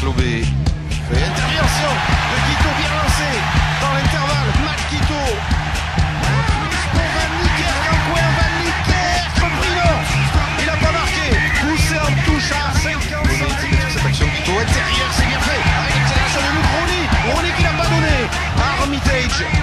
Slobé fait intervention de Quito bien lancé dans l'intervalle. Matt Quito. Pour Van Niekerk, un Van Niekerk. Bruno. Il n'a pas marqué. Poussé en touche à 50 cm. Cette action Quito intérieur, c'est bien fait. Avec l'accélération de Luc Ronny. Ronny qui n'a pas donné. Armitage.